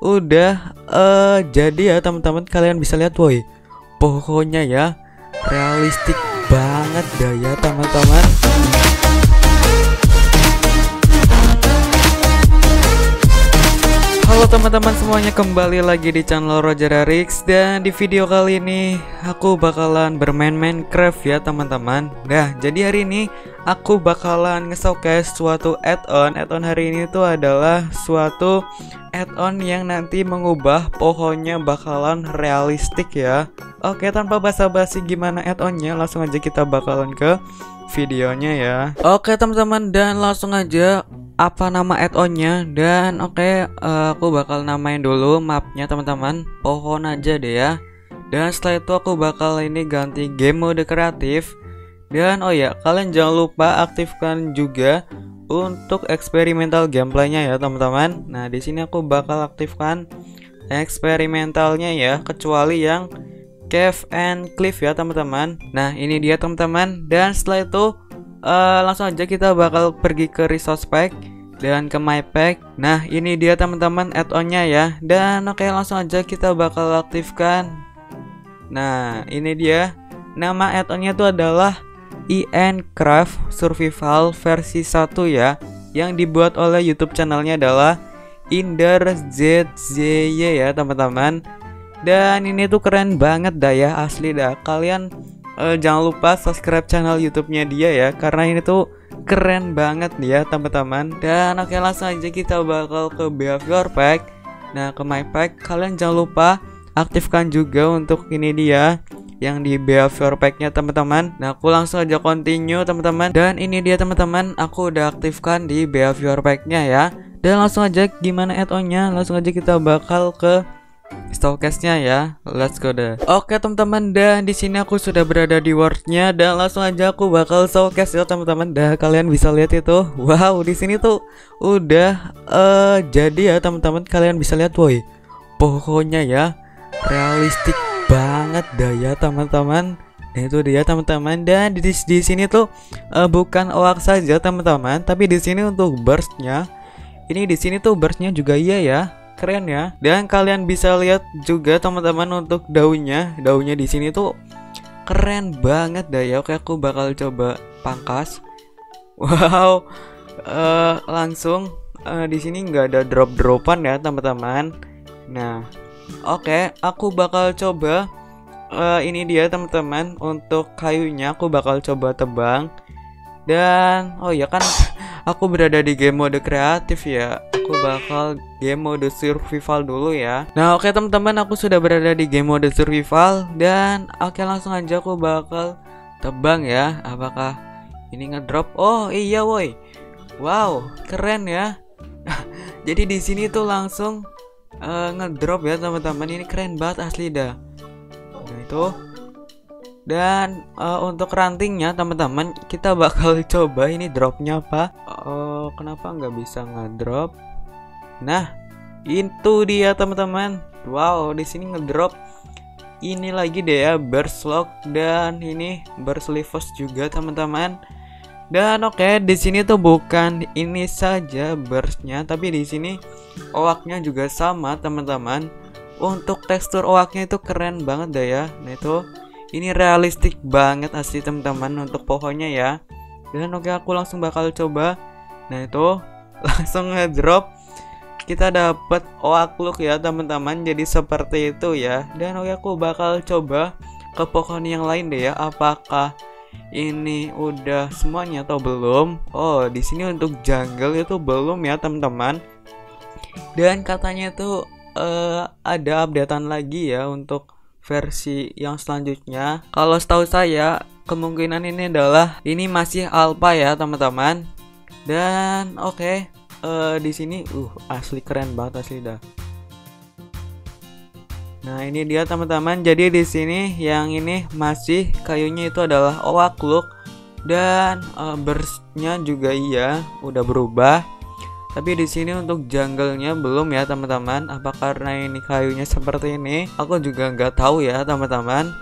udah eh jadi ya teman-teman kalian bisa lihat woi. Pokoknya ya realistik banget dah ya teman-teman Halo teman-teman semuanya kembali lagi di channel Roger Rix Dan di video kali ini aku bakalan bermain Minecraft ya teman-teman. Nah jadi hari ini aku bakalan nge-showcase suatu add-on. Add-on hari ini tuh adalah suatu add-on yang nanti mengubah pohonnya bakalan realistik ya Oke tanpa basa-basi gimana add-onnya langsung aja kita bakalan ke videonya ya. Oke teman-teman dan langsung aja apa nama add-onnya dan oke okay, uh, aku bakal namain dulu mapnya teman-teman. Pohon aja deh ya. Dan setelah itu aku bakal ini ganti game mode kreatif. Dan oh ya kalian jangan lupa aktifkan juga untuk eksperimental gameplaynya ya teman-teman. Nah di sini aku bakal aktifkan eksperimentalnya ya kecuali yang cave and cliff ya teman-teman. Nah ini dia teman-teman. Dan setelah itu uh, langsung aja kita bakal pergi ke resource pack dan ke my pack. Nah ini dia teman-teman add-onnya ya. Dan oke langsung aja kita bakal aktifkan. Nah ini dia. Nama add-onnya itu adalah EN Craft Survival versi 1 ya. Yang dibuat oleh YouTube channelnya adalah Inder ZZY ya teman-teman dan ini tuh keren banget dah ya asli dah. Kalian uh, jangan lupa subscribe channel YouTube-nya dia ya karena ini tuh keren banget nih ya teman-teman. Dan oke langsung aja kita bakal ke behavior pack. Nah ke my pack kalian jangan lupa aktifkan juga untuk ini dia yang di behavior packnya teman-teman. Nah aku langsung aja continue teman-teman. Dan ini dia teman-teman aku udah aktifkan di behavior packnya ya. Dan langsung aja gimana add-onnya langsung aja kita bakal ke Stalkesnya ya, let's go deh. Oke teman-teman, dan di sini aku sudah berada di wordnya dan langsung aja aku bakal showcase ya teman-teman. Dah kalian bisa lihat itu, wow di sini tuh udah uh, jadi ya teman-teman. Kalian bisa lihat, woi, pokoknya ya realistik banget dah ya teman-teman. Nah, itu dia teman-teman dan di, di sini tuh uh, bukan oak saja teman-teman, tapi di sini untuk burstnya. Ini di sini tuh burstnya juga iya ya keren ya. Dan kalian bisa lihat juga teman-teman untuk daunnya. Daunnya di sini tuh keren banget dah ya oke aku bakal coba pangkas. Wow uh, langsung uh, di sini nggak ada drop dropan ya teman-teman. Nah oke okay, aku bakal coba uh, ini dia teman-teman. Untuk kayunya aku bakal coba tebang. Dan oh ya kan aku berada di game mode kreatif ya aku bakal game mode survival dulu ya. Nah oke okay, teman-teman aku sudah berada di game mode survival Dan oke okay, langsung aja aku bakal tebang ya. Apakah ini ngedrop? Oh iya woi. Wow keren ya. Jadi di sini tuh langsung uh, ngedrop ya teman-teman. Ini keren banget asli dah. Nah itu. Dan uh, untuk rantingnya teman-teman kita bakal coba ini dropnya apa. Oh kenapa nggak bisa ngedrop Nah, itu dia teman-teman. Wow, di sini ngedrop ini lagi deh ya burst lock dan ini burst levels juga teman-teman. Dan oke, okay, di sini tuh bukan ini saja burstnya, tapi di sini oaknya juga sama teman-teman. Untuk tekstur oaknya itu keren banget deh ya. Nah itu ini realistik banget asli teman-teman untuk pohonnya ya. Dan oke okay, aku langsung bakal coba. Nah itu langsung ngedrop kita dapat oakluk ya teman-teman. Jadi seperti itu ya. Dan oke aku bakal coba ke pohon yang lain deh ya. Apakah ini udah semuanya atau belum? Oh di sini untuk jungle itu belum ya teman-teman. Dan katanya tuh uh, ada updatean lagi ya untuk versi yang selanjutnya. Kalau setahu saya kemungkinan ini adalah ini masih alpha ya teman-teman. Dan oke okay, uh, di sini uh asli keren banget asli dah. Nah ini dia teman-teman. Jadi di sini yang ini masih kayunya itu adalah oak dan uh, burstnya juga iya udah berubah. Tapi di sini untuk jungle-nya belum ya teman-teman. Apa karena ini kayunya seperti ini? Aku juga nggak tahu ya teman-teman.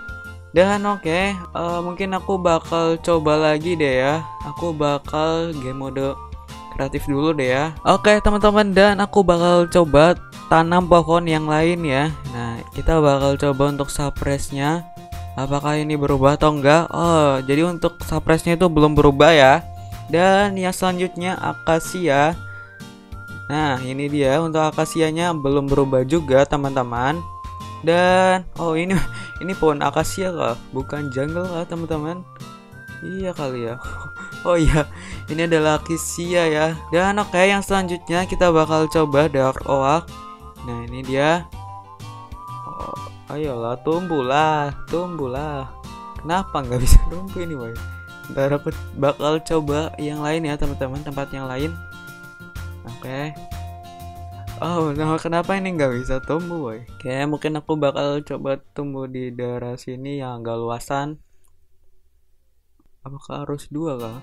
Dan oke okay, uh, mungkin aku bakal coba lagi deh ya. Aku bakal game mode kreatif dulu deh ya. Oke teman-teman dan aku bakal coba tanam pohon yang lain ya. Nah kita bakal coba untuk sapresnya. Apakah ini berubah atau enggak? Oh jadi untuk sapresnya itu belum berubah ya. Dan yang selanjutnya akasia. Nah ini dia. Untuk akasianya belum berubah juga teman-teman. Dan oh ini ini pohon akasia kah? Bukan jungle kah teman-teman? Iya kali ya oh iya ini adalah akisia ya dan oke okay, yang selanjutnya kita bakal coba dark oak nah ini dia oh, ayolah tumbuhlah tumbuhlah kenapa nggak bisa tumbuh ini boy ntar aku bakal coba yang lain ya teman-teman tempat yang lain oke okay. Oh, nah kenapa ini nggak bisa tumbuh, boy? Kayak mungkin aku bakal coba tumbuh di daerah sini yang agak luasan. Apakah harus dua kah?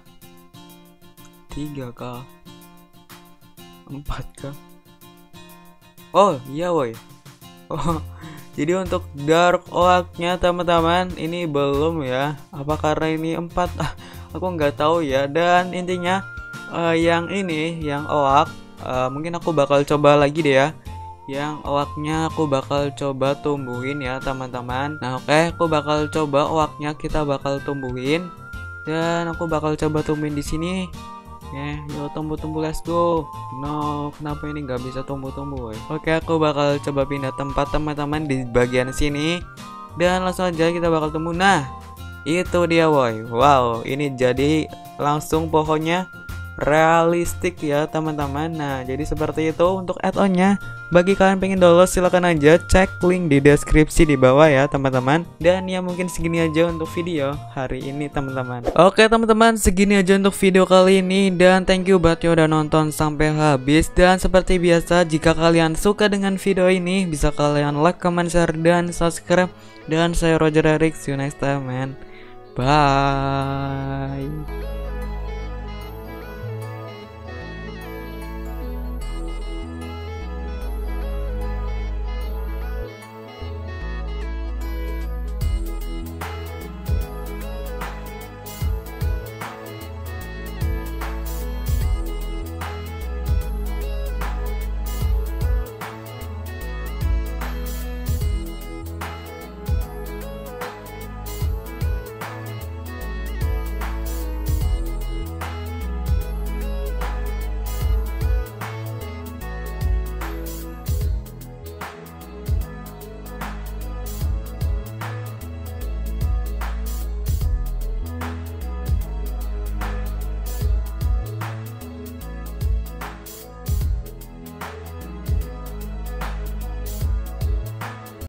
Tiga kah? Empat kah? Oh, iya, boy. Oh, jadi untuk dark oaknya teman-teman ini belum ya? Apa karena ini empat? Ah, aku nggak tahu ya. Dan intinya uh, yang ini, yang oak uh, mungkin aku bakal coba lagi deh ya yang oaknya aku bakal coba tumbuhin ya teman-teman nah oke okay, aku bakal coba oaknya kita bakal tumbuhin dan aku bakal coba tumbuhin di sini. Ya yuk tumbuh-tumbuh let's go. No kenapa ini nggak bisa tumbuh-tumbuh oke aku bakal coba pindah tempat teman-teman di bagian sini. Dan langsung aja kita bakal tumbuh. Nah itu dia boy wow ini jadi langsung pohonnya realistik ya teman-teman. Nah jadi seperti itu untuk add-onnya Bagi kalian pengen download silahkan aja cek link di deskripsi di bawah ya teman-teman. Dan ya mungkin segini aja untuk video hari ini teman-teman. Oke teman-teman segini aja untuk video kali ini. Dan thank you buat yang udah nonton sampai habis. Dan seperti biasa jika kalian suka dengan video ini Bisa kalian like, comment, share, dan subscribe. Dan saya Roger Eric, see you next time man. Bye